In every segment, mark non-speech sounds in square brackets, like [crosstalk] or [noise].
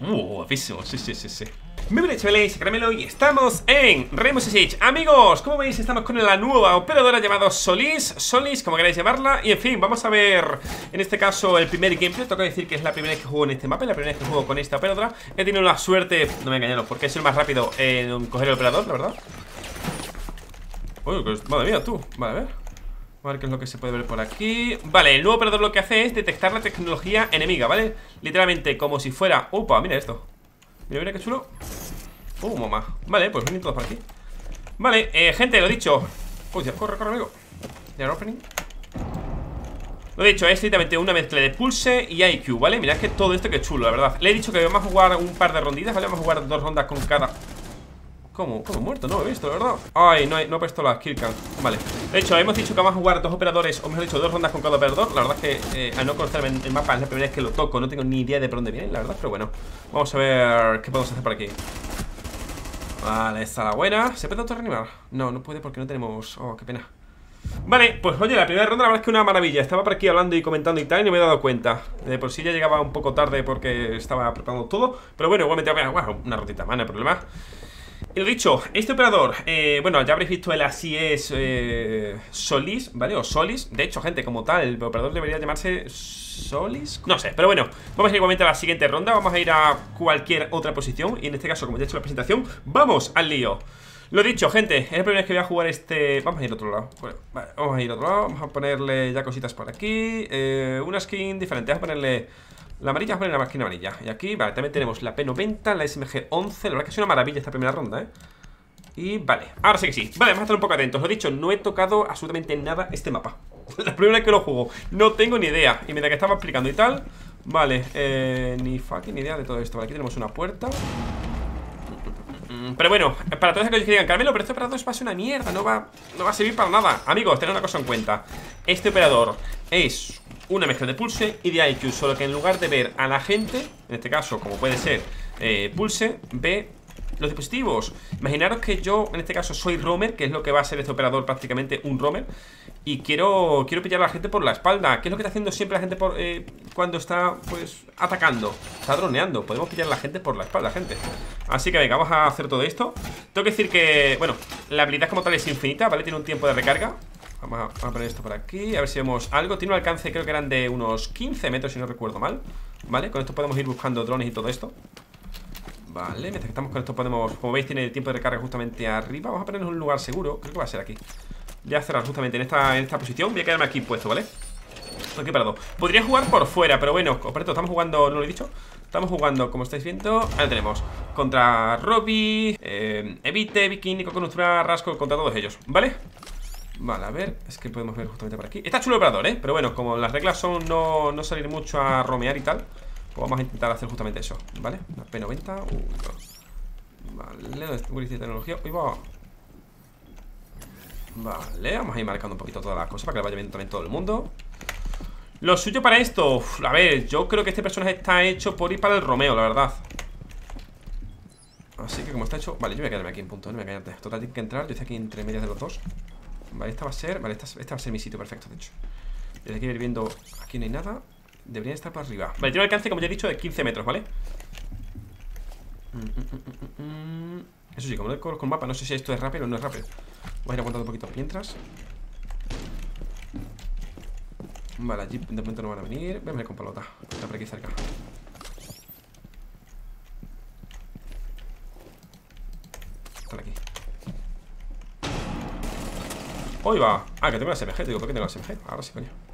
Uh, guapísimo, sí, sí, sí, sí. Muy bien, chavales, caramelo y estamos en Rainbow Six Amigos, como veis estamos con la nueva operadora llamada Solis Solis, como queráis llamarla. Y en fin, vamos a ver en este caso el primer gameplay. Toca decir que es la primera vez que juego en este mapa La primera vez que juego con esta operadora. He tenido la suerte, no me engañaron, porque es el más rápido en coger el operador, la verdad. Uy, pues, madre mía, tú, vale, a ver a ver qué es lo que se puede ver por aquí. Vale, el nuevo operador lo que hace es detectar la tecnología enemiga, ¿vale? Literalmente como si fuera... Upa, mira esto. Mira, mira qué chulo. Uh, mamá. Vale, pues vienen todos por aquí. Vale, eh, gente, lo dicho. Uy, corre, corre, amigo. Ya opening. Lo dicho, es literalmente una mezcla de Pulse y IQ, ¿vale? Mirad que todo esto que chulo, la verdad. Le he dicho que vamos a jugar un par de ronditas, ¿vale? Vamos a jugar dos rondas con cada ¿Cómo? ¿Cómo muerto? No he visto, la verdad. Ay, no, no he puesto la killcam Vale. De hecho, hemos dicho que vamos a jugar dos operadores O mejor dicho, dos rondas con cada operador. La verdad es que eh, al no conocerme el mapa Es la primera vez que lo toco. No tengo ni idea de por dónde viene, la verdad Pero bueno. Vamos a ver qué podemos hacer por aquí. Vale, esta la buena. ¿Se puede autorreanimar? No, no puede porque no tenemos... Oh, qué pena. Vale, pues oye, la primera ronda la verdad es que una maravilla. Estaba por aquí hablando y comentando y tal y no me he dado cuenta. De por sí ya llegaba un poco tarde porque estaba preparando todo Pero bueno, igualmente, bueno, una rotita más, no hay problema y lo dicho, este operador, eh, bueno, ya habréis visto el así es eh, Solis, ¿vale? O Solis De hecho, gente, como tal, el operador debería llamarse Solis No sé, pero bueno Vamos a ir igualmente a la siguiente ronda. Vamos a ir a cualquier otra posición. Y en este caso, como ya he hecho la presentación Vamos al lío lo dicho, gente, es la primera vez que voy a jugar este... Vamos a ir a otro lado. Vale, Vamos a ir a otro lado Vamos a ponerle ya cositas por aquí eh, Una skin diferente Vamos a ponerle la amarilla, vamos a poner la máquina amarilla. Y aquí, vale, también tenemos la P90, la SMG-11 La verdad que es una maravilla esta primera ronda, ¿eh? Y vale, ahora sí que sí. Vale, vamos a estar un poco atentos. Lo dicho, no he tocado absolutamente nada este mapa. [laughs] La primera vez que lo juego. No tengo ni idea. Y mientras que estaba explicando y tal Vale, eh, ni fucking idea de todo esto. Vale, aquí tenemos una puerta pero bueno, para todos aquellos que digan Carmelo, pero este operador es una mierda No va, no va a servir para nada Amigos, tened una cosa en cuenta. Este operador es una mezcla de Pulse y de IQ Solo que en lugar de ver a la gente En este caso, como puede ser eh, Pulse, ve los dispositivos. Imaginaros que yo, en este caso, soy roamer Que es lo que va a ser este operador prácticamente un roamer Y quiero, quiero pillar a la gente por la espalda. ¿Qué es lo que está haciendo siempre la gente por, eh, cuando está, pues, atacando? Está droneando. Podemos pillar a la gente por la espalda, gente. Así que venga, vamos a hacer todo esto. Tengo que decir que, bueno, la habilidad como tal es infinita, ¿vale? Tiene un tiempo de recarga. Vamos a, poner esto por aquí A ver si vemos algo. Tiene un alcance, creo que eran de unos 15 metros Si no recuerdo mal ¿Vale? Con esto podemos ir buscando drones y todo esto. Vale, mientras estamos con esto podemos Como veis tiene el tiempo de recarga justamente arriba. Vamos a ponernos un lugar seguro. Creo que va a ser aquí Voy a cerrar justamente en esta, en esta posición. Voy a quedarme aquí puesto, ¿vale? Aquí parado. Podría jugar por fuera, pero bueno Por esto estamos jugando, no lo he dicho Estamos jugando, como estáis viendo Ahí tenemos. Contra Robbie eh, Evite, Bikini, Coconustura, Rasco Contra todos ellos, ¿vale? Vale, a ver, es que podemos ver justamente por aquí. Está chulo el operador, ¿eh? Pero bueno, como las reglas son no, no salir mucho a romear y tal Pues vamos a intentar hacer justamente eso ¿Vale? La P90 uh, Vale, Gris de tecnología. Uy, va Vale, vamos a ir marcando un poquito todas las cosas Para que le vaya bien también todo el mundo. Lo suyo para esto A ver, yo creo que este personaje está hecho por ir para el Romeo, la verdad. Así que como está hecho Vale, yo voy a quedarme aquí en punto, no me voy a quedarte Total, tiene que entrar, yo estoy aquí entre medias de los dos. Vale, esta va a ser, vale, esta, va a ser mi sito perfecto, de hecho. Desde aquí ir viendo, aquí no hay nada. Debería estar para arriba. Vale, tiene un alcance, como ya he dicho, de 15 metros, ¿vale? Mm, mm, mm, Eso sí, como no he con mapa, no sé si esto es rápido o no es rápido Voy a ir aguantando un poquito mientras Vale, allí de momento no van a venir Véanme con palota, está por aquí cerca Están aquí Hoy va. Ah, que tengo la SMG. Digo, ¿por qué tengo la SMG? Ahora sí, coño.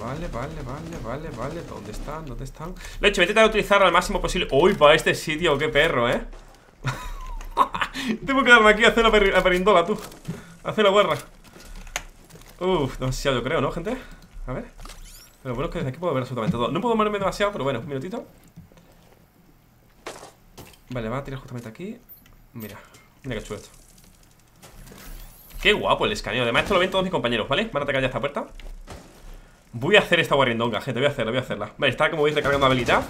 Vale, vale, vale, vale, vale. ¿Dónde están? ¿Dónde están? De hecho, voy a intentar utilizarlo al máximo posible. Uy, para este sitio, qué perro, ¿eh? [laughs] Tengo que quedarme aquí a hacer la, perindola, tú. Hacer la guerra. Uf, demasiado yo creo, ¿no, gente? A ver. Pero bueno es que desde aquí puedo ver absolutamente todo. No puedo moverme demasiado, pero bueno, un minutito. Vale, va a tirar justamente aquí. Mira, mira qué chulo esto. Qué guapo el escaneo. Además esto lo ven todos mis compañeros, ¿vale? Van a atacar ya esta puerta Voy a hacer esta guarindonga, gente, voy a hacerla, voy a hacerla. Vale, está como veis recargando habilidad.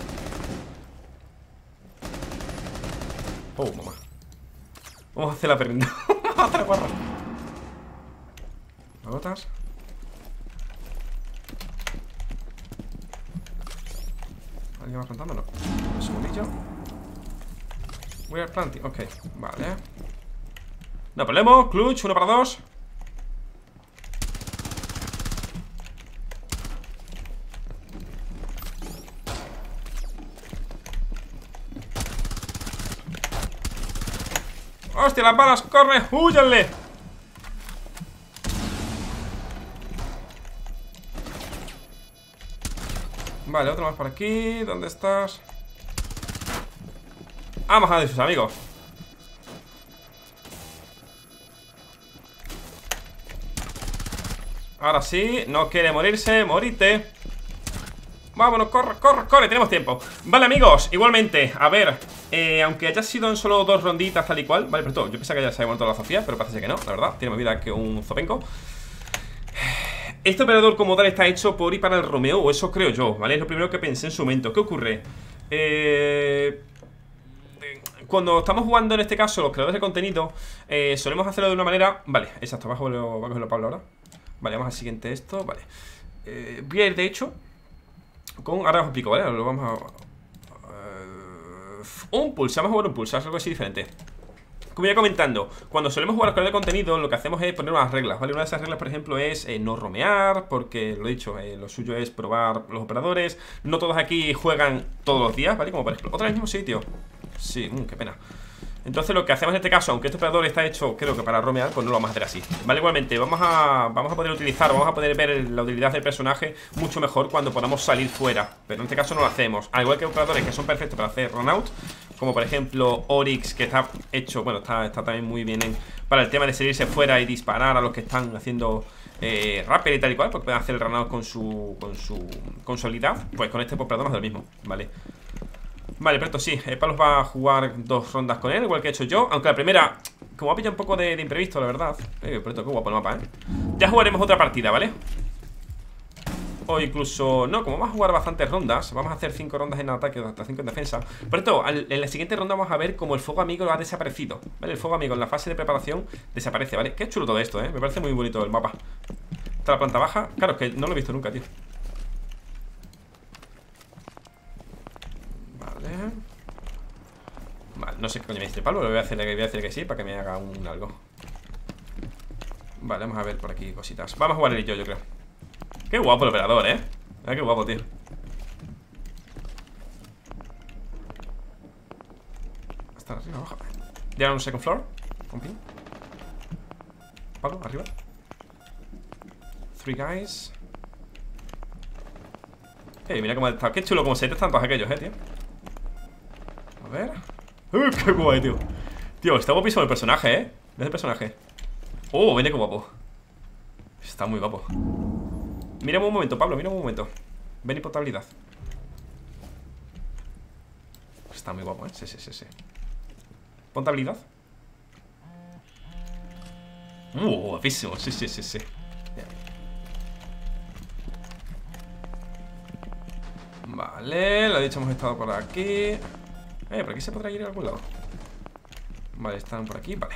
Oh, mamá. Vamos a hacer la perrinda [laughs] Vamos a hacer la guarra. ¿Alguien va plantando? No. Un segundillo. We are planting, ok, vale. No problema, clutch, uno para dos. ¡Hostia, las balas! ¡Corre! ¡Húyanle! Vale, otro más por aquí ¿Dónde estás? Vamos a de sus amigos Ahora sí, no quiere morirse, morite Vámonos, corre, corre, corre, tenemos tiempo. Vale, amigos, igualmente, a ver eh, Aunque haya sido en solo dos ronditas tal y cual Vale, pero todo, yo pensaba que ya se había muerto la Sofía Pero parece que no, la verdad, tiene más vida que un zopenco. Este operador como tal está hecho por y para el Romeo O eso creo yo, ¿vale? Es lo primero que pensé en su momento. ¿Qué ocurre? Eh cuando estamos jugando en este caso los creadores de contenido eh, Solemos hacerlo de una manera... Vale, exacto, bajo lo, bajo lo Pablo ahora. Vale, vamos al siguiente esto, vale. Eh, Voy a ir de hecho con, ahora os explico, ¿vale? Lo vamos a... Un pulse, vamos a jugar un pulse, algo así diferente como iba comentando, cuando solemos jugar con de contenido Lo que hacemos es poner unas reglas, ¿vale? Una de esas reglas, por ejemplo, es eh, no romear Porque, lo he dicho, eh, lo suyo es probar los operadores No todos aquí juegan todos los días, ¿vale? Como por ejemplo, otra vez mismo sitio Sí, mmm, qué pena entonces lo que hacemos en este caso, aunque este operador está hecho creo que para romear, pues no lo vamos a hacer así. Vale, igualmente, vamos a, vamos a poder utilizar, vamos a poder ver la utilidad del personaje mucho mejor cuando podamos salir fuera. Pero en este caso no lo hacemos. Al igual que operadores que son perfectos para hacer runout Como por ejemplo Oryx, que está hecho, bueno, está, está también muy bien para el tema de salirse fuera y disparar a los que están haciendo eh, y tal y cual Porque pueden hacer el runout con su, con su, con su habilidad Pues con este operador es lo mismo, ¿vale? Vale, pero sí, eh, Palos va a jugar dos rondas con él, igual que he hecho yo Aunque la primera, como ha pillado un poco de, imprevisto, la verdad Eh, pero qué guapo el mapa, ¿eh? Ya jugaremos otra partida, ¿vale? O incluso, no, como vamos a jugar bastantes rondas Vamos a hacer cinco rondas en ataque, hasta cinco en defensa Por esto, en la siguiente ronda vamos a ver Cómo el fuego amigo ha desaparecido ¿Vale? El fuego amigo en la fase de preparación desaparece, ¿vale? Qué chulo todo esto, ¿eh? Me parece muy bonito el mapa Está la planta baja Claro, es que no lo he visto nunca, tío Vale, no sé qué coño me dice Pablo, le voy a, hacer, voy a decir que sí para que me haga un algo. Vale, vamos a ver por aquí cositas. Vamos a jugar el yo, yo creo. Qué guapo el operador, ¿eh? Mira qué guapo, tío. Hasta arriba, abajo. Ya un second floor. Con pin. Arriba. Three guys. Eh, mira cómo está. Qué chulo como se están todos aquellos, eh, tío. A ver. [laughs] ¡Uy, qué guay, tío! Tío, está guapísimo el personaje, ¿eh? Ve el personaje. ¡Oh, viene qué guapo! Está muy guapo. Mírame un momento, Pablo, mírame un momento. Ven y potabilidad. Está muy guapo, ¿eh? Sí, sí, sí, sí. Pontabilidad. Uh, guapísimo. Sí, sí, sí, sí. Vale, lo dicho, hemos estado por aquí. Eh, por aquí se podrá ir a algún lado Vale, están por aquí, vale.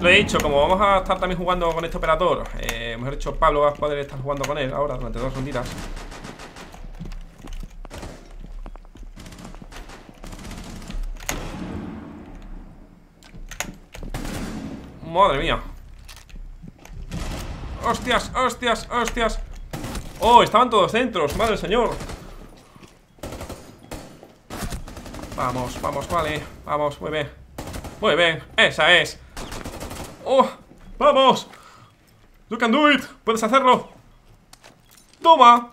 Lo he dicho, como vamos a estar también jugando con este operador eh, Hemos dicho Pablo va a poder estar jugando con él ahora durante dos ronditas Madre mía. Hostias, hostias, hostias. Oh, estaban todos dentro, madre señor Vamos, vamos, vale Vamos, muy bien Muy bien, esa es ¡Oh! ¡Vamos! You can do it Puedes hacerlo ¡Toma!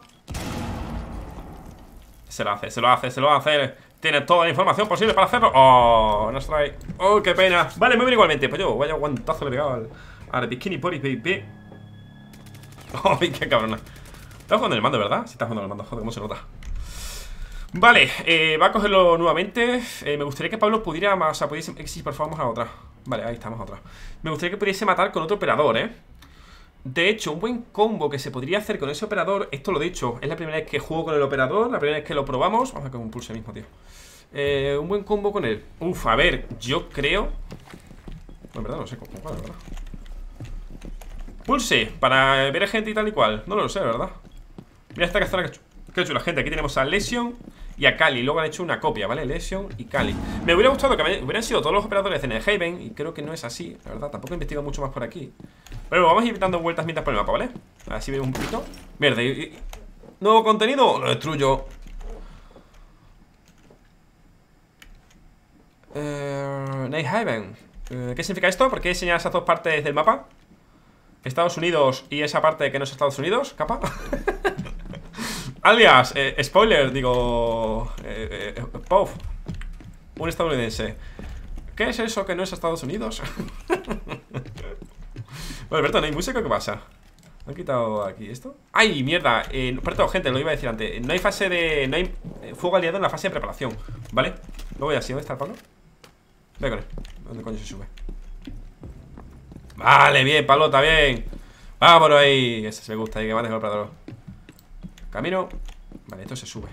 Se lo hace, se lo hace, se lo hacer Tiene toda la información posible para hacerlo ¡Oh! Nos trae ¡Oh, qué pena! Vale, muy bien igualmente Pues yo, vaya guantazo le he pegado al, Bikini Pori Baby ¡Oh, qué cabrona! Estás jugando el mando, ¿verdad? Sí, estás jugando el mando, joder, cómo se nota Vale, eh, va a cogerlo nuevamente. Eh, Me gustaría que Pablo pudiera O sea, pudiese... Eh, sí, por favor, vamos a otra. Vale, ahí estamos a otra. Me gustaría que pudiese matar con otro operador, ¿eh? De hecho, un buen combo que se podría hacer con ese operador Esto lo he dicho, es la primera vez que juego con el operador La primera vez que lo probamos. Vamos a con un pulse mismo, tío. Un buen combo con él. Uf, a ver, yo creo En verdad no sé cómo, vale, ¿verdad? Pulse, para ver gente y tal y cual. No lo sé, ¿verdad? Mira esta cazadora que Qué chula, gente. Aquí tenemos a Lesion y a Cali. Luego han hecho una copia, ¿vale? Lesion y Cali. Me hubiera gustado que hubieran sido todos los operadores en el Haven. Y creo que no es así, la verdad. Tampoco he investigado mucho más por aquí. Pero vamos a ir dando vueltas mientras por el mapa, ¿vale? Así veo un poquito. Mierda, ¿Nuevo contenido? Lo destruyo. Eh, Haven. Eh, ¿Qué significa esto? ¿Por qué señalas esas dos partes del mapa? Estados Unidos y esa parte que no es Estados Unidos, capa. [laughs] Alias, eh, spoiler, digo. Eh, eh, Puff. Un estadounidense. ¿Qué es eso que no es Estados Unidos? [laughs] bueno, Alberto, ¿no hay música? ¿Qué pasa? ¿Han quitado aquí esto? ¡Ay, mierda! Eh, gente, lo iba a decir antes. No hay fase de. No hay fuego aliado en la fase de preparación, ¿vale? Lo voy así. ¿Dónde está el Pablo? Ve con él. ¿Dónde coño se sube? Vale, bien, Pablo, está bien. Vámonos ahí. Ese se me gusta ahí, que va a dejar el operador. Camino. Vale, esto se sube.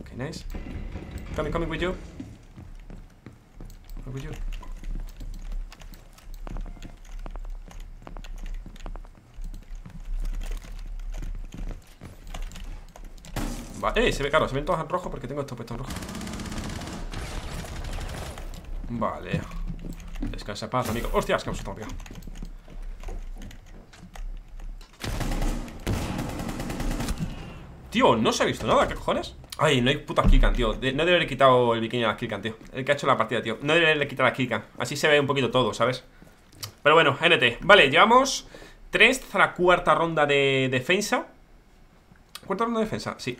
Ok, nice. Coming, coming with you. Coming with you. Vale, eh, se ve, claro, se ven todos en rojo porque tengo esto puesto en rojo. Vale. Descansa paz, amigo. Hostias, que me asustado, Tío, no se ha visto nada, ¿qué cojones? Ay, no hay putas Kikan, tío. No debe haber quitado el bikini a las Kikan, tío. El que ha hecho la partida, tío. No debe haberle quitado a Kikan Así se ve un poquito todo, ¿sabes? Pero bueno, NT Vale, llevamos tres hasta la cuarta ronda de defensa. ¿Cuarta ronda de defensa? Sí.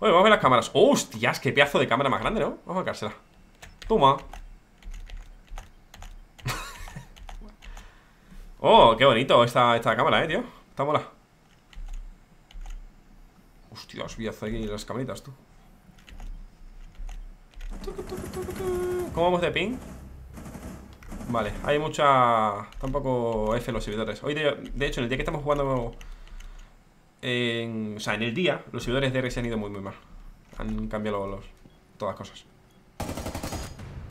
Bueno, vamos a ver las cámaras. ¡Hostias! Qué pedazo de cámara más grande, ¿no? Vamos a sacársela. Toma. [laughs] Oh, qué bonito esta, esta cámara, eh, tío Está mola Hostias, voy a hacer aquí las camaritas, tú. ¿Cómo vamos de ping? Vale, hay mucha... Tampoco F los servidores. Hoy, de, hecho, en el día que estamos jugando en, O sea, en el día Los servidores de R se han ido muy, muy mal. Han cambiado los, todas las cosas.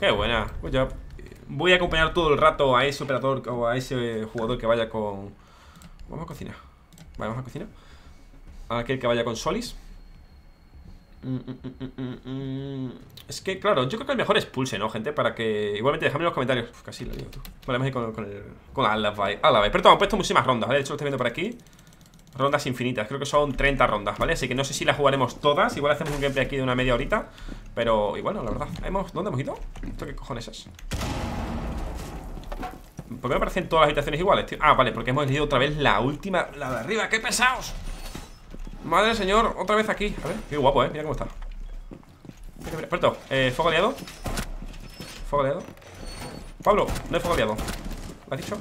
Qué buena, good job Voy a acompañar todo el rato a ese operador O a ese jugador que vaya con... Vamos a cocinar. Vale, vamos a cocinar aquel que vaya con Solis. Mm, mm, mm, es que, claro, yo creo que el mejor es Pulse, ¿no, gente? Para que... Igualmente, déjame en los comentarios Casi lo digo tú Vale, vamos a ir con, con el... Con Alavai Pero todo, han puesto muchísimas rondas, ¿vale? De hecho, lo estoy viendo por aquí Rondas infinitas, creo que son 30 rondas, ¿vale? Así que no sé si las jugaremos todas Igual hacemos un gameplay aquí de una media horita Pero, igual, bueno, la verdad ¿Hemos... ¿Dónde hemos ido? ¿Esto qué cojones es? ¿Por qué me parecen todas las habitaciones iguales, tío? Ah, vale, porque hemos elegido otra vez la última La de arriba, ¡qué pesados! Madre señor, otra vez aquí. A ver, qué guapo, eh, mira cómo está. Mira, eh, fuego aliado. Fuego aliado. Pablo, no hay fuego aliado. ¿Lo has dicho?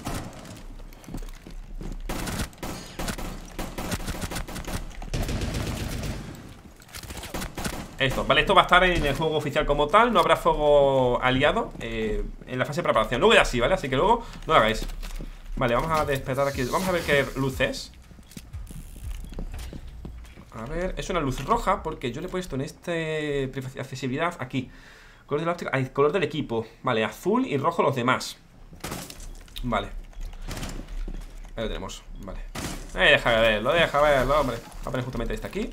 Esto, vale, esto va a estar en el juego oficial como tal No habrá fuego aliado eh, En la fase de preparación, luego ya sí, ¿vale? Así que luego no lo hagáis. Vale, vamos a despertar aquí. Vamos a ver qué luces a ver, es una luz roja porque yo le he puesto en este accesibilidad aquí. Color del hay color del equipo. Vale, azul y rojo los demás. Vale. Ahí lo tenemos, vale. Eh, deja verlo, deja verlo, hombre. Voy a poner justamente este aquí.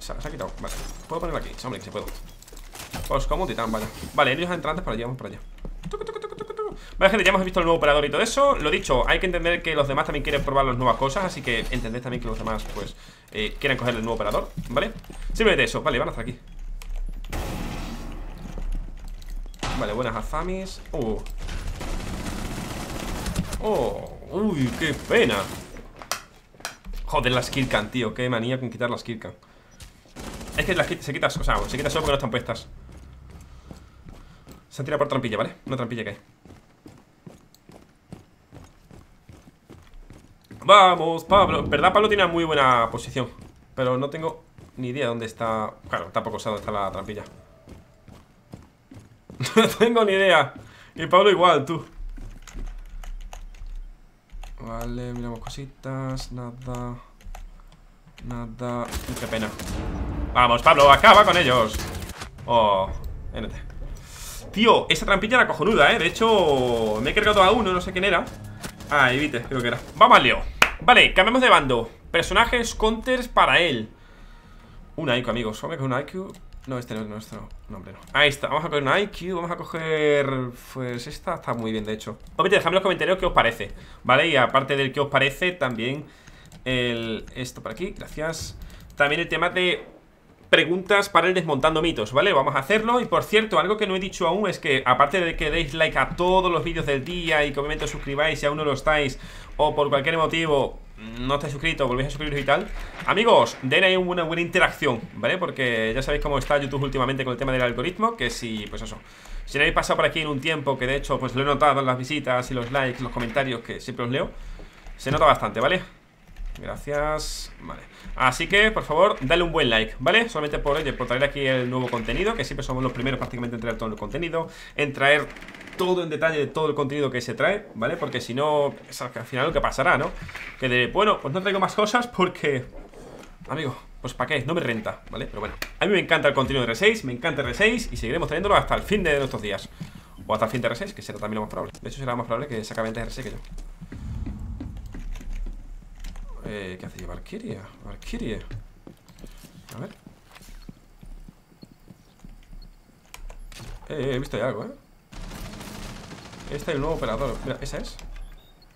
Se, ha quitado, vale. Puedo ponerlo aquí, hombre, que se puedo. Pues como titán, vale. Vale, ellos entrantes para allá, vamos para allá. Vale, gente, ya hemos visto el nuevo operador y todo eso. Lo dicho, hay que entender que los demás también quieren probar las nuevas cosas Así que entended también que los demás, pues, eh, quieren coger el nuevo operador ¿Vale? Simplemente eso, vale, van hasta aquí. Vale, buenas azamis Uh Oh, uy, qué pena. Joder, la skillcan, tío Qué manía con quitar la skillcan Es que las se quita, o sea, se quita solo porque no están puestas. Se han tirado por trampilla, ¿vale? Una trampilla que hay Vamos, Pablo. En verdad Pablo tiene muy buena posición Pero no tengo ni idea dónde está. Claro, tampoco sé dónde está la trampilla. [laughs] No tengo ni idea. Y Pablo igual, tú. Vale, miramos cositas. Nada. Nada. Qué pena. Vamos, Pablo, acaba con ellos. Oh, NT Tío, esa trampilla era cojonuda, eh De hecho, me he cargado a uno, no sé quién era Ah, Evite, creo que era. Vamos al lío Vale, cambiamos de bando. Personajes, counters para él. Un IQ, amigos. Vamos a coger IQ No, este no es nuestro No, no Ahí está. Vamos a coger un IQ Vamos a coger Pues esta está muy bien, de hecho. Obviamente, dejadme en los comentarios qué os parece ¿Vale? Y aparte del que os parece También el... Esto por aquí Gracias. También el tema de preguntas para el desmontando mitos, ¿vale? Vamos a hacerlo y por cierto, algo que no he dicho aún es que aparte de que deis like a todos los vídeos del día y que obviamente os suscribáis si aún no lo estáis o por cualquier motivo no estáis suscrito, volvéis a suscribiros y tal Amigos, den ahí una buena interacción, ¿vale? Porque ya sabéis cómo está YouTube últimamente con el tema del algoritmo Que si, pues eso Si no habéis pasado por aquí en un tiempo Que de hecho, pues lo he notado en las visitas y los likes, los comentarios Que siempre os leo Se nota bastante, ¿vale? Gracias Vale Así que, por favor, dale un buen like, ¿vale? Solamente por, ello, por traer aquí el nuevo contenido Que siempre somos los primeros prácticamente en traer todo el contenido En traer todo en detalle de todo el contenido que se trae, ¿vale? Porque si no, al final lo que pasará, ¿no? Que de, bueno, pues no traigo más cosas porque... Amigo, pues ¿para qué? No me renta, ¿vale? Pero bueno, a mí me encanta el contenido de R6, me encanta R6 Y seguiremos trayéndolo hasta el fin de nuestros días O hasta el fin de R6, que será también lo más probable De hecho será más probable que se acabe antes R6 que yo eh, ¿Qué hace? Valkyria Valkyrie A ver Eh, he visto ya algo, ¿eh? Este es el nuevo operador Mira, ¿esa es?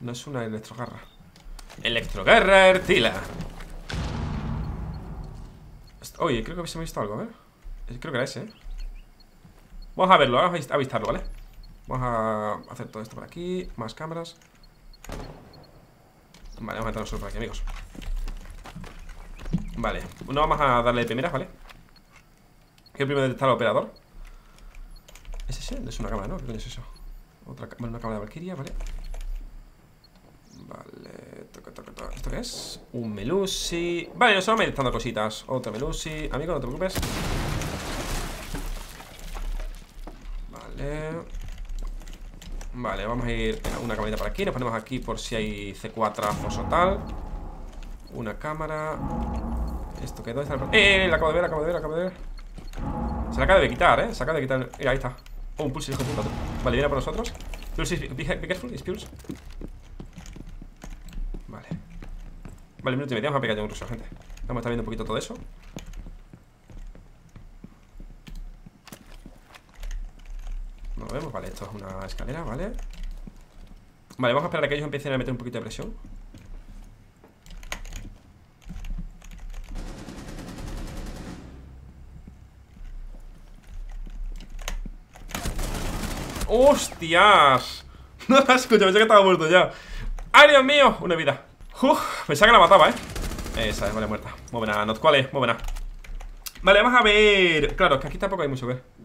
No es una electrogarra Electrogarra Ertila Oye, creo que se visto algo, a ver Creo que era ese, ¿eh? Vamos a verlo, vamos a avistarlo, ¿vale? Vamos a hacer todo esto por aquí Más cámaras Vale, vamos a meternos por aquí, amigos Vale, no vamos a darle de primeras, ¿vale? Que primero detectar al operador ¿Es ese? Es una cámara, ¿no? ¿Qué es eso? Otra, bueno, una cámara de Valkyria, ¿vale? Vale, toca, toca, toca. ¿Esto qué es? Un Melusi Vale, nos vamos dando cositas Otro Melusi Amigo, no te preocupes Vale Vale, vamos a ir una camarita por aquí. Nos ponemos aquí por si hay C4 o tal Una cámara. Esto quedó está ¡Eh, eh! La acabo de ver, la acabo de ver, la acabo de ver. Se la acaba de quitar, ¿eh? Se acaba de quitar. Mira, ahí está. Oh, un pulse, hijo puta. Vale, viene por nosotros. Pulse, be, be careful, it's pulse Vale Vale, minuto y medio, vamos a pegar ya un ruso, gente. Vamos a estar viendo un poquito todo eso. No lo vemos, vale, esto es una escalera, ¿vale? Vale, vamos a esperar a que ellos empiecen a meter un poquito de presión. ¡Hostias! [laughs] No la escucho, pensé que estaba muerto ya. ¡Ay, Dios mío! Una vida. Uf, pensaba que la mataba, ¿eh? Esa es, vale, muerta. Muy buena, not cuál es, muy buena. Vale, vamos a ver. Claro, es que aquí tampoco hay mucho que ver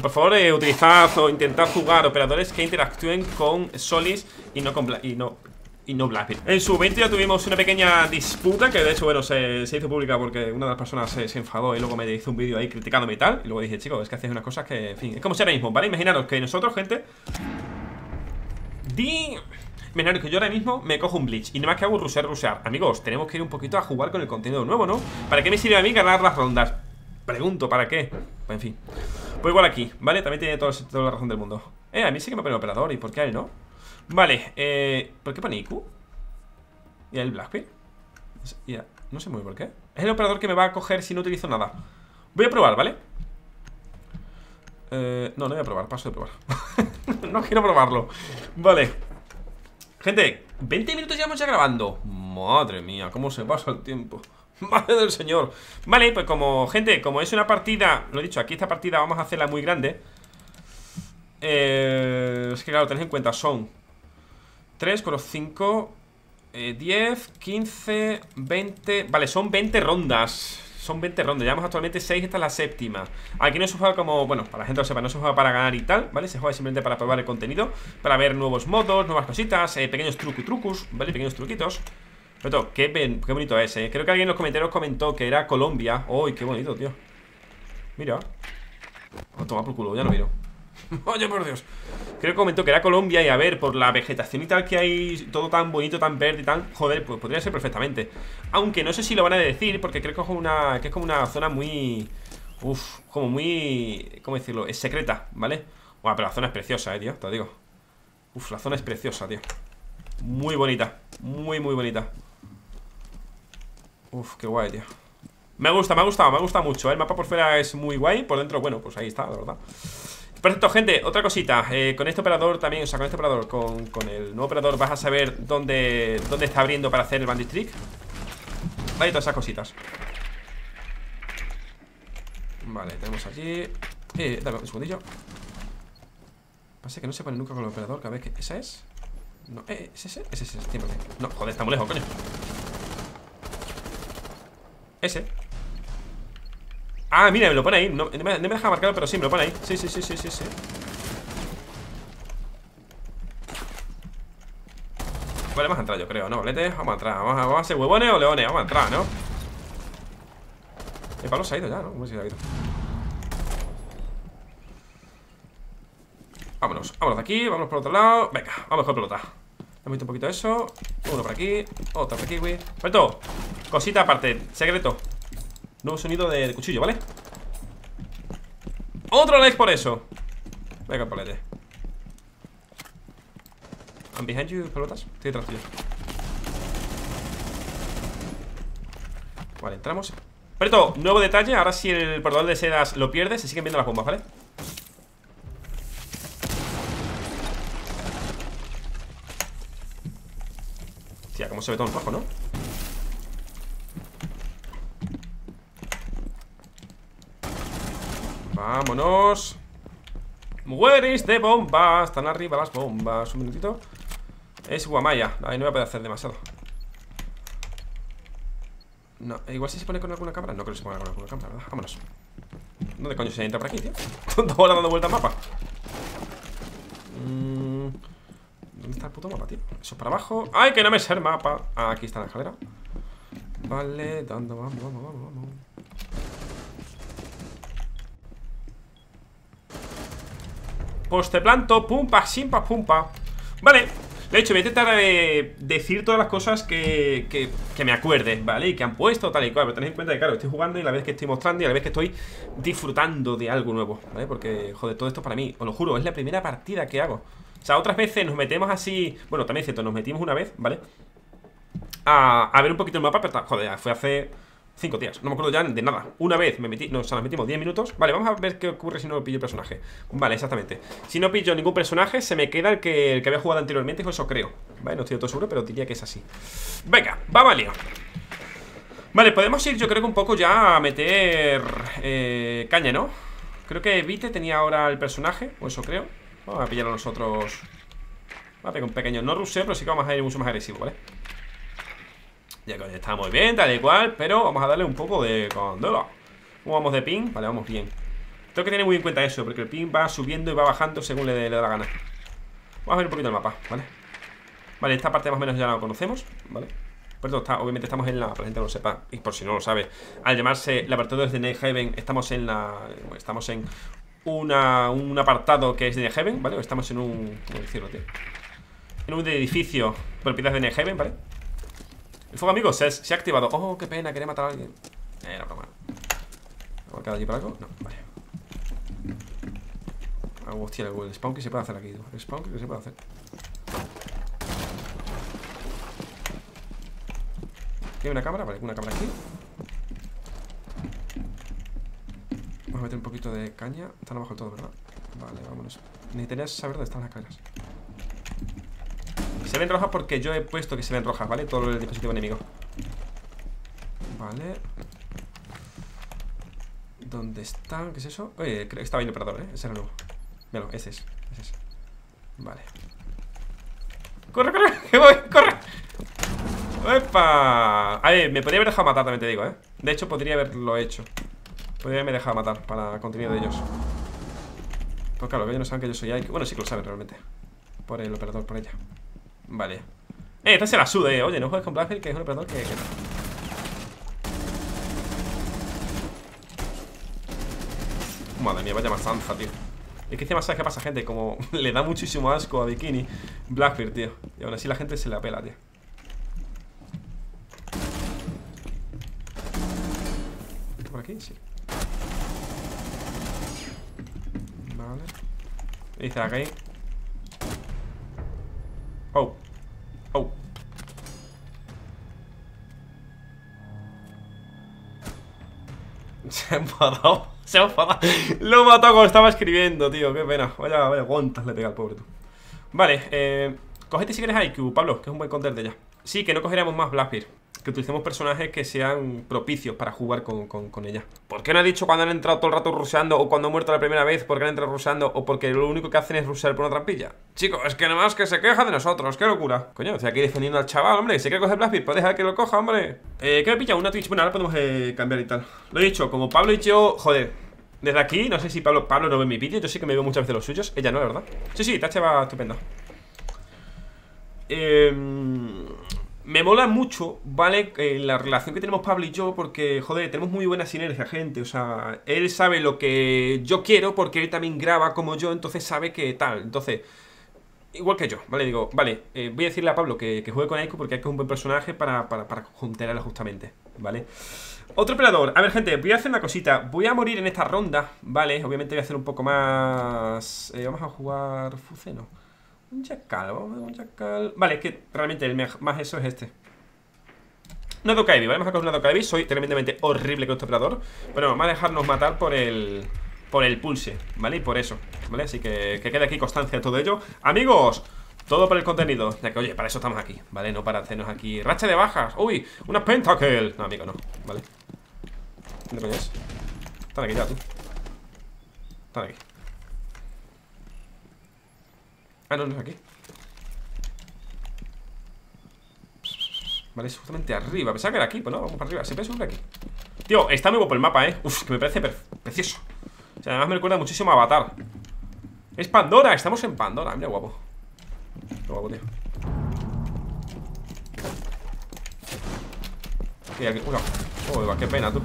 por favor, eh, utilizad o intentad jugar operadores que interactúen con Solis y no con y no y no Blackbeard. En su momento ya tuvimos una pequeña disputa que de hecho, bueno, se, hizo pública porque una de las personas se, enfadó y luego me hizo un vídeo ahí criticándome y tal. Y luego dije, chicos, es que hacéis unas cosas que, en fin, es como si ahora mismo, ¿vale? Imaginaros que nosotros, gente... Di... Imaginaros que yo ahora mismo me cojo un Bleach y nada más que hago rusear, rusear. Amigos, tenemos que ir un poquito a jugar con el contenido nuevo, ¿no? ¿Para qué me sirve a mí ganar las rondas? Pregunto, ¿para qué? Pues en fin Pues igual aquí, ¿vale? También tiene toda la razón del mundo Eh, a mí sí que me pone operador ¿Y por qué a él no? Vale, eh... ¿Por qué pone IQ? ¿Y el Blackbeard? Ya, no sé muy por qué Es el operador que me va a coger si no utilizo nada Voy a probar, ¿vale? Eh, no, no voy a probar, paso de probar [laughs] No quiero probarlo Vale Gente, 20 minutos llevamos ya grabando Madre mía, cómo se pasa el tiempo [laughs] Madre del señor. Vale, pues como, gente, como es una partida Lo he dicho, aquí esta partida vamos a hacerla muy grande. Eh, Es que claro, tenéis en cuenta, son 3 con los 5 10, 15, 20 Vale, son 20 rondas. Son 20 rondas, llevamos actualmente 6, esta es la séptima. Aquí no se juega como, bueno, para la gente lo sepa No se juega para ganar y tal, ¿vale? Se juega simplemente para probar el contenido Para ver nuevos modos, nuevas cositas eh, Pequeños trucos trucos, ¿vale? Pequeños truquitos pero qué, qué bonito es, eh. Creo que alguien en los comentarios comentó que era Colombia. ¡Uy, qué bonito, tío! Mira. Oh, Toma por culo, ya no miro. [laughs] Oye, por Dios. Creo que comentó que era Colombia y a ver, por la vegetación y tal que hay Todo tan bonito, tan verde y tan... Joder, pues podría ser perfectamente. Aunque no sé si lo van a decir Porque creo que es, una, que es como una zona muy... Uf, como muy... ¿Cómo decirlo? Es secreta, ¿vale? Bueno, pero la zona es preciosa, eh, tío, te lo digo. Uf, la zona es preciosa, tío. Muy bonita, muy, muy bonita. Uf, qué guay, tío. Me gusta, me ha gustado, me ha gustado mucho ¿eh? El mapa por fuera es muy guay Por dentro, bueno, pues ahí está, la verdad. Perfecto, gente, otra cosita eh, Con este operador también, o sea, con este operador con, con, el nuevo operador vas a saber dónde, dónde está abriendo para hacer el bandit trick Vale, todas esas cositas. Vale, tenemos aquí Eh, dame un segundillo. Pasa que no se pone nunca con el operador Cada vez que... ¿Esa es? No, eh, ¿es ese? Es ese, siempre No, joder, está muy lejos, coño Ese Ah, mira, me lo pone ahí No, me, deja marcado, pero sí, me lo pone ahí Sí, sí, sí, sí, sí, sí Vale, vamos a entrar yo creo, ¿no? Valete, vamos a entrar Vamos a, vamos a ser huevones o leones Vamos a entrar, ¿no? El palo se ha ido ya, ¿no? ¿Cómo se ha ido? Vámonos, vámonos de aquí, vámonos por otro lado. Venga, vamos con pelota. Dame un poquito eso. Uno por aquí, otro por aquí, güey. Perfecto, cosita aparte, secreto. Nuevo sonido de, cuchillo, ¿vale? Otro like por eso. Venga, palete. I'm behind you, pelotas. Estoy detrás tuyo. Vale, entramos. Perfecto, nuevo detalle. Ahora si el portador de sedas lo pierde. Se siguen viendo las bombas, ¿vale? Ve todo en rojo, ¿no? Vámonos Where de bombas? Están arriba las bombas Un minutito Es Guamaya Ahí no voy a poder hacer demasiado No, igual si se pone con alguna cámara No creo que se ponga con alguna cámara, ¿verdad? Vámonos ¿Dónde coño se entra por aquí, tío? [laughs] ¿Dónde dando vuelta al mapa? Mmm ¿Dónde puto mapa, tío? Eso para abajo ¡Ay, que no me sé el mapa! Ah, aquí está la escalera Vale, dando, vamos, vamos, vamos, vamos Pues te planto, pumpa, simpa, pumpa Vale, de hecho voy a intentar eh, decir todas las cosas que, que, me acuerde, ¿vale? Y que han puesto tal y cual Pero tenéis en cuenta que, claro, estoy jugando y la vez que estoy mostrando Y la vez que estoy disfrutando de algo nuevo, ¿vale? Porque, joder, todo esto para mí, os lo juro, es la primera partida que hago o sea, otras veces nos metemos así Bueno, también es cierto, nos metimos una vez, ¿vale? A, ver un poquito el mapa, pero joder, fue hace cinco días No me acuerdo ya de nada. Una vez me metí, no, o sea, nos metimos 10 minutos. Vale, vamos a ver qué ocurre si no pillo personaje. Vale, exactamente. Si no pillo ningún personaje, se me queda el que, el que había jugado anteriormente Eso creo, vale, no estoy todo seguro Pero diría que es así. Venga, vamos a lío. Vale, podemos ir yo creo que un poco ya a meter eh, caña, ¿no? Creo que Vite tenía ahora el personaje O eso creo Vamos a pillar a nosotros pegar un pequeño, no ruseo, pero sí que vamos a ir mucho más agresivo, ¿vale? Ya que está muy bien, tal y cual Pero vamos a darle un poco de condolo ¿Cómo vamos de ping? Vale, vamos bien Tengo que tener muy en cuenta eso, porque el ping va subiendo y va bajando según le, le da la gana Vamos a ver un poquito el mapa, ¿vale? Vale, esta parte más o menos ya la conocemos, ¿vale? Perdón, está, obviamente estamos en la... Para la gente no lo sepa, y por si no lo sabe Al llamarse el apartado desde Nighthaven Estamos en la... Estamos en una, un apartado que es de Heaven, ¿vale? Estamos en un... ¿Cómo decirlo, tío? En un edificio propiedad de Heaven, ¿vale? El fuego, amigos, se, ha activado Oh, qué pena, quería matar a alguien Era broma ¿Vamos a allí por algo? No, vale Ah, hostia, el spawn que se puede hacer aquí El spawn que se puede hacer ¿Tiene una cámara? Vale, una cámara aquí Vamos a meter un poquito de caña Están abajo todo, ¿verdad? Vale, vámonos Necesitarías saber dónde están las cañas Se ven rojas porque yo he puesto que se ven rojas, ¿vale? Todo el dispositivo enemigo Vale ¿Dónde están? ¿Qué es eso? Oye, creo que estaba operador, ¿eh? Ese era nuevo Míralo, ese es, ese es Vale ¡Corre, corre! [laughs] ¡Que voy! ¡Corre! ¡Epa! A ver, me podría haber dejado matar, también te digo, ¿eh? De hecho, podría haberlo hecho Podría haberme dejado matar para contenido de ellos. Pues claro, que ellos no saben que yo soy ahí Bueno, sí que lo saben realmente. Por el operador, por ella. Vale. Eh, esta se la sude, eh Oye, no juegues con Blackfield que es un operador que... que... Madre mía, vaya matanza, tío. Es que encima sabes qué pasa, gente Como [laughs] le da muchísimo asco a Bikini Blackfield, tío. Y aún así la gente se la pela, tío. Por aquí, sí Vale. Dice la. Oh. Oh. Se ha enfadado. Se ha enfadado. Lo mató cuando estaba escribiendo, tío. Qué pena. Vaya, vaya, guantas le pega al pobre tú. Vale, eh. Cogete si quieres IQ, Pablo, que es un buen contente ya. Sí, que no cogeremos más Blackbeard que utilicemos personajes que sean propicios para jugar con, ella. ¿Por qué no ha dicho cuando han entrado todo el rato ruseando o cuando han muerto la primera vez porque han entrado ruseando o porque lo único que hacen es rusear por una trampilla? Chicos, es que nada más que se queja de nosotros, qué locura. Coño, estoy aquí defendiendo al chaval, hombre, si quiere coger Blackbeard, pues deja que lo coja, hombre. Eh, ¿qué me pilla? Una Twitch. Bueno, ahora podemos eh, cambiar y tal. Lo he dicho, como Pablo y yo, joder, desde aquí, no sé si Pablo, Pablo no ve mi vídeo, yo sí que me veo muchas veces los suyos. Ella no, ¿verdad? Sí, sí, Tache va estupendo. Eh, me mola mucho, ¿vale? Eh, la relación que tenemos Pablo y yo Porque, joder, tenemos muy buena sinergia, gente O sea, él sabe lo que yo quiero Porque él también graba como yo Entonces sabe que tal, entonces Igual que yo, ¿vale? Digo, vale, eh, voy a decirle a Pablo que, juegue con Aiko Porque Aiko es un buen personaje para, para, para justamente ¿Vale? Otro operador, a ver gente, voy a hacer una cosita Voy a morir en esta ronda, ¿vale? Obviamente voy a hacer un poco más... Eh, vamos a jugar Fuceno un chacal, vamos a ver un chacal Vale, es que realmente el más eso es este No toca ¿vale? Vamos a coger una toca Soy tremendamente horrible con este operador Pero vamos a dejarnos matar por el... Por el pulse, ¿vale? Y por eso, ¿vale? Así que que quede aquí constancia de todo ello Amigos, todo por el contenido Ya que, oye, para eso estamos aquí, ¿vale? No para hacernos aquí Racha de bajas, uy, una pentacle No, amigo, no, ¿vale? ¿Dónde coño es? Están aquí ya, tú Están aquí Ah, no, no es aquí. Vale, es justamente arriba. Pensaba que era aquí, pues no, vamos para arriba. Siempre sube aquí. Tío, está muy guapo el mapa, eh Uf, que me parece precioso. O sea, además me recuerda muchísimo a Avatar. Es Pandora, estamos en Pandora. Mira, guapo. Qué guapo, tío. Aquí, aquí, uy, qué pena, tú.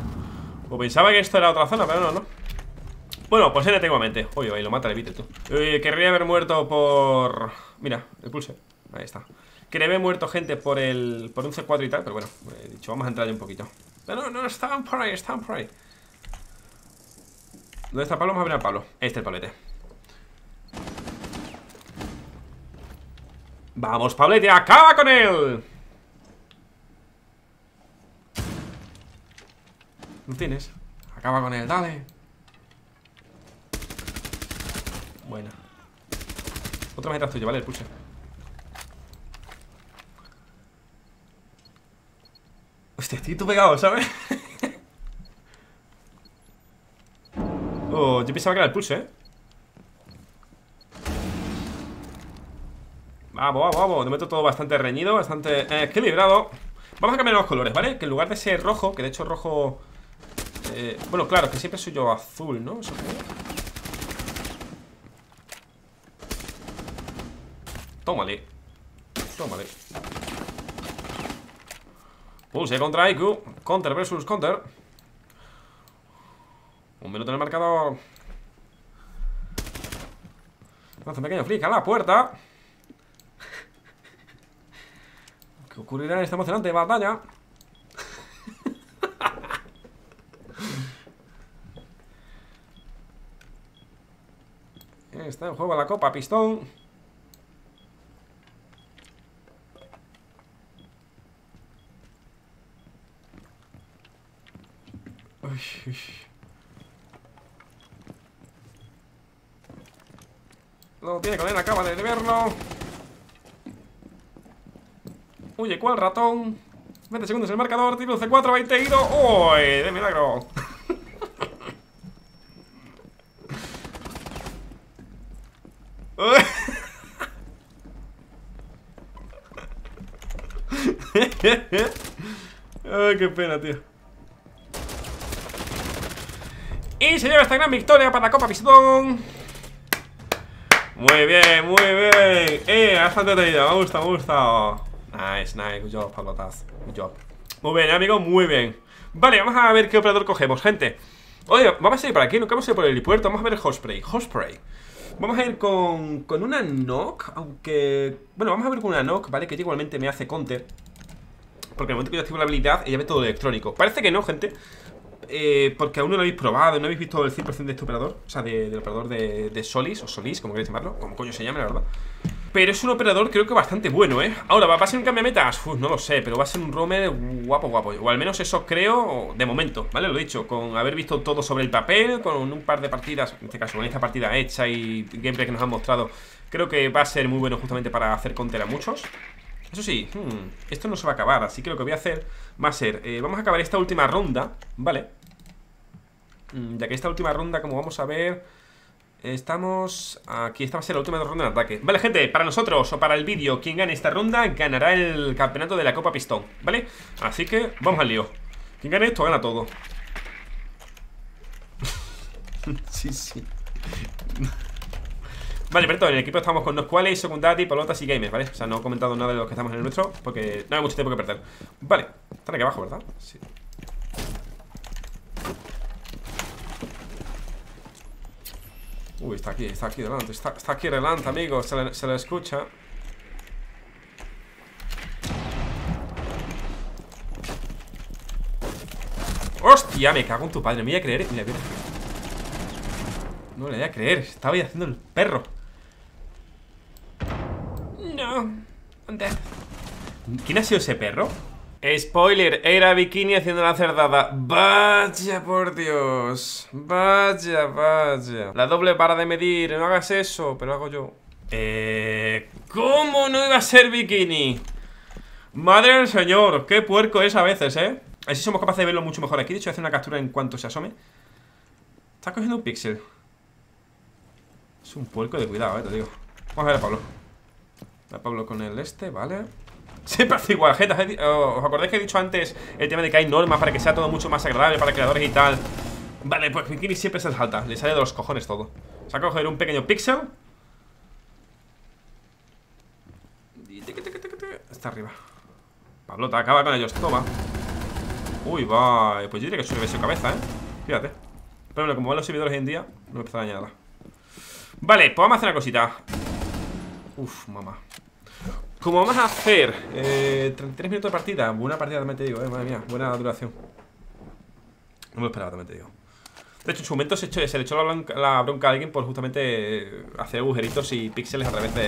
Pensaba que esto era otra zona, pero no, no bueno, pues tengo en mente. Oye, ahí lo mata, evite tú. Eh, Querría haber muerto por... Mira, el pulse. Ahí está. Querría haber muerto gente por el... Por un C4 y tal Pero bueno, he dicho, vamos a entrar un poquito. No, no, no, estaban por ahí, estaban por ahí. ¿Dónde está Pablo? Vamos a ver a Pablo Este es el palete. Vamos, Pablete, acaba con él. No tienes Acaba con él, dale Buena Otra meta tuya, ¿vale? El pulse Hostia, estoy tú pegado, ¿sabes? [laughs] oh, yo pensaba que era el pulse, ¿eh? Vamos, vamos, vamos De momento todo bastante reñido, bastante eh, equilibrado Vamos a cambiar los colores, ¿vale? Que en lugar de ser rojo, que de hecho rojo... Eh, bueno, claro, que siempre soy yo azul, ¿no? ¿Eso Tómale. Tómale. Pulse contra IQ Counter versus counter. Un minuto en el marcador. Hace un pequeño flick a la puerta. ¿Qué ocurrirá en esta emocionante batalla? Está en juego la copa, pistón Lo tiene con él, acaba de verlo Huye, ¿cuál ratón? 20 segundos el marcador, tiro C4, 20 ido ¡Uy! ¡De milagro! [laughs] Ay, qué pena, tío Y se lleva esta gran victoria para la Copa Pistón. Muy bien, muy bien. Eh, bastante entretenido, me gusta, me gusta. Nice, nice, good job, Pablo Taz Good job. Muy bien, amigo, muy bien. Vale, vamos a ver qué operador cogemos, gente. Oye, vamos a ir por aquí, nunca hemos ido por el helipuerto Vamos a ver el Hotspray, Hotspray Vamos a ir con, con una knock Aunque... Bueno, vamos a ver con una knock, ¿vale? Que igualmente me hace counter Porque en el momento que yo activo la habilidad Ella ve todo electrónico. Parece que no, gente eh, porque aún no lo habéis probado, no habéis visto el 100% de este operador, o sea, del operador de, Solis, o Solis, como queréis llamarlo, como coño se llame, la verdad. Pero es un operador creo que bastante bueno, ¿eh? Ahora, ¿va a ser un cambio de metas? Uf, no lo sé, pero va a ser un roamer guapo, guapo O al menos eso creo de momento, ¿vale? Lo he dicho, con haber visto todo sobre el papel Con un par de partidas, en este caso con esta partida hecha y gameplay que nos han mostrado Creo que va a ser muy bueno justamente para hacer counter a muchos Eso sí, hmm, esto no se va a acabar Así que lo que voy a hacer va a ser eh, Vamos a acabar esta última ronda, ¿vale? Mm, ya que esta última ronda, como vamos a ver Estamos aquí, esta va a ser la última ronda de ataque Vale, gente, para nosotros o para el vídeo Quien gane esta ronda ganará el campeonato de la Copa Pistón ¿Vale? Así que vamos al lío Quien gane esto gana todo [laughs] Sí, sí Vale, perdón, en el equipo estamos con Nosquales, Secundati, Palotas y Gamers, ¿vale? O sea, no he comentado nada de los que estamos en el nuestro Porque no hay mucho tiempo que perder Vale, están aquí abajo, ¿verdad? Sí Uy, está aquí, está aquí delante Está, aquí delante, amigos se le, se le escucha ¡Hostia! Me cago en tu padre Me voy a creer Mira, mira No le voy a creer Estaba ahí haciendo el perro ¿Quién ha sido ese perro? Spoiler, era Bikini haciendo la cerdada. Vaya por Dios. Vaya, vaya. La doble para de medir, no hagas eso Pero hago yo. Eh... ¿Cómo no iba a ser Bikini? Madre del señor, qué puerco es a veces, ¿eh? Así somos capaces de verlo mucho mejor aquí. De hecho, voy a hacer una captura en cuanto se asome. Está cogiendo un píxel. Es un puerco de cuidado, eh, te digo. Vamos a ver a Pablo Pablo con el este, vale Siempre hace igual, gente ¿Os acordáis que he dicho antes el tema de que hay normas para que sea todo mucho más agradable para creadores y tal? Vale, pues Bikini siempre se salta Le sale de los cojones todo. Se a coger un pequeño pixel Está arriba. Pablo, te acaba con ellos, toma. Uy, va Pues yo diría que sube su cabeza, eh Fíjate. Pero bueno, como van los servidores hoy en día No me empezó a Vale, pues vamos a hacer una cosita. Uf, mamá como vamos a hacer eh, 33 minutos de partida Buena partida también te digo, eh, madre mía Buena duración. No me lo esperaba también te digo. De hecho en su momento se, se le echó la, bronca a alguien Por justamente eh, hacer agujeritos y píxeles a través de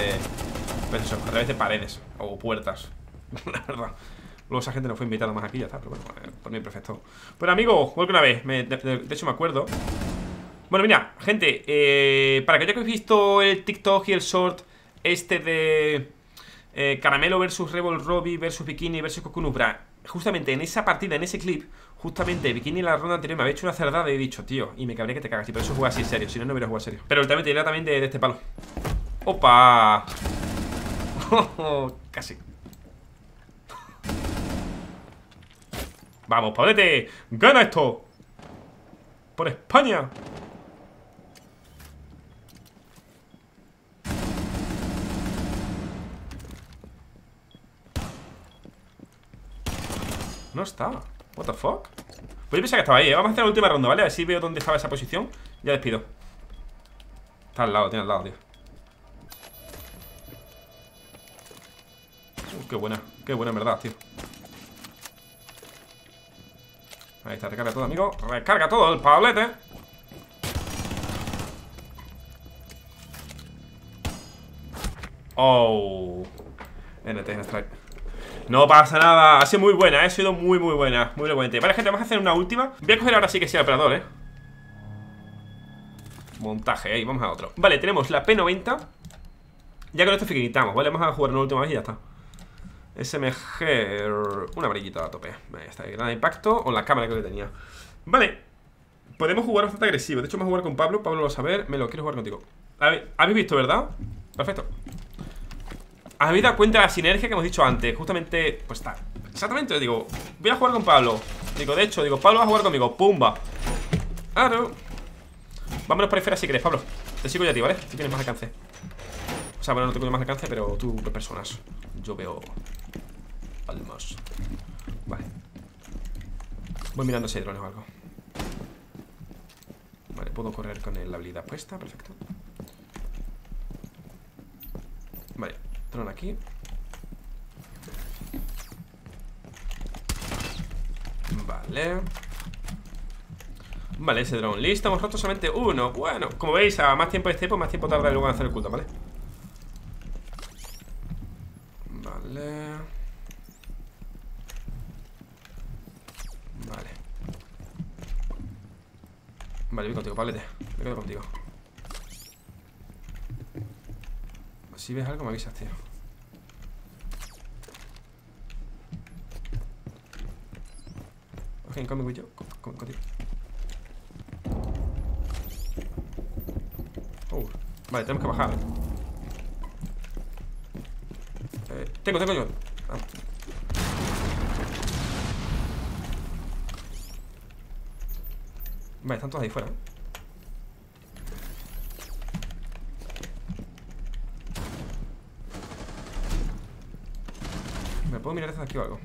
pues A través de paredes o puertas. [laughs] La verdad. Luego esa gente no fue invitada más aquí, ya está Pero bueno, eh, por mí perfecto. Bueno amigos, vuelvo una vez de, de, hecho me acuerdo. Bueno mira, gente eh, Para que ya que habéis visto el TikTok y el short Este de eh, Caramelo versus Rebel Robbie versus Bikini versus Coconubra Justamente en esa partida, en ese clip Justamente Bikini en la ronda anterior me había hecho una cerdada y he dicho, tío, y me cabré que te cagas Y por eso juega así serio, si no, no hubiera jugado serio Pero también era también de, este palo. ¡Opa! [laughs] Casi. Vamos, Pablete, gana esto. Por España No está What the fuck Pues yo pensaba que estaba ahí, ¿eh? Vamos a hacer la última ronda, ¿vale? A ver si veo dónde estaba esa posición. Ya despido. Está al lado, tiene al lado, tío. Uh, Qué buena, qué buena en verdad, tío. Ahí está, recarga todo, amigo. Recarga todo el pablete. Oh. NT, strike no pasa nada, ha sido muy buena, ¿eh? ha sido muy muy buena Muy buena Vale gente, vamos a hacer una última. Voy a coger ahora sí que sea operador, eh. Montaje, ahí, vamos a otro. Vale, tenemos la P90 Ya con esto finitamos, ¿vale? Vamos a jugar una última vez y ya está. SMG Una amarillita a tope. Ahí está, gran impacto O la cámara que le tenía. Vale Podemos jugar bastante agresivo. De hecho, vamos a jugar con Pablo Pablo lo va a saber Me lo quiero jugar contigo. ¿Habéis visto, verdad? Perfecto habéis dado cuenta de la sinergia que hemos dicho antes Justamente, pues está. Exactamente, digo, voy a jugar con Pablo. Digo, de hecho, digo, Pablo va a jugar conmigo Pumba. Claro. Vámonos por esfera si quieres, Pablo. Te sigo ya a ti, ¿vale? Si tienes más alcance. O sea, bueno, no tengo más alcance, pero tú ves personas. Yo veo almas Vale. Voy mirando si hay drones o algo. Vale, puedo correr con la habilidad puesta, perfecto. Vale Dron aquí. Vale. Vale, ese drone Listo, hemos roto solamente uno. Bueno, como veis, a más tiempo de tiempo Más tiempo tarda luego en hacer el culto, ¿vale? Vale. Vale, voy contigo, Pablete. Me quedo contigo Si ves algo me avisas, tío. Ok, come with yo Contigo. Uh, Vale, tenemos que bajar. Eh, Tengo, tengo yo. Ah. Vale, están todos ahí fuera ¿Me puedo mirar desde aquí o algo?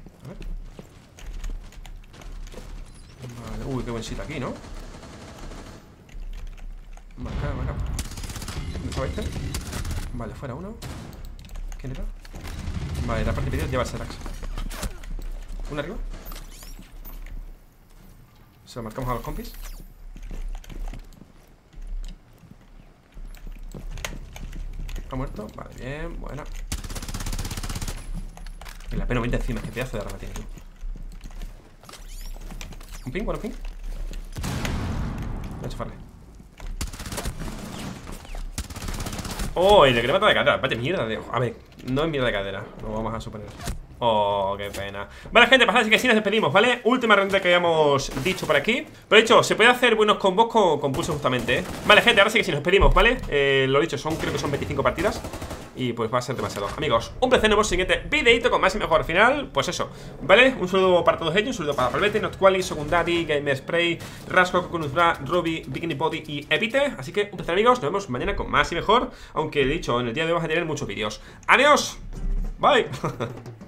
A ver uy, qué buen sitio aquí, ¿no? Marca, marca ¿Dónde estaba este? Vale, fuera uno ¿Quién era? Vale, la parte lleva el Serax ¿Uno arriba? Se lo marcamos a los compis ¿Ha muerto? Vale, bien, buena Y la P90 encima, que pedazo de arma tiene ¿Un ping? ¿Bueno ping? Voy a enchufarle Oh, y le quería matar de cadera Vaya mierda de... A ver, no es mierda de cadera Lo vamos a suponer Oh, qué pena Vale, gente, pasad así que sí nos despedimos, ¿vale? Última ronda que habíamos dicho por aquí Pero dicho, se puede hacer buenos combos con, con pulso justamente, ¿eh? Vale, gente, ahora sí que sí nos despedimos, ¿vale? Eh, lo dicho, son, creo que son 25 partidas y pues va a ser demasiado. Amigos, un placer el siguiente videito con más y mejor final. Pues eso, ¿vale? Un saludo para todos ellos Un saludo para Palvete, Notquali, Secundari, Gamer Spray Rasco, Coconutbra, Ruby, Bikini Body y Evite. Así que un placer amigos, nos vemos mañana con más y mejor. Aunque he dicho, en el día de hoy vamos a tener muchos vídeos. ¡Adiós! Bye [laughs]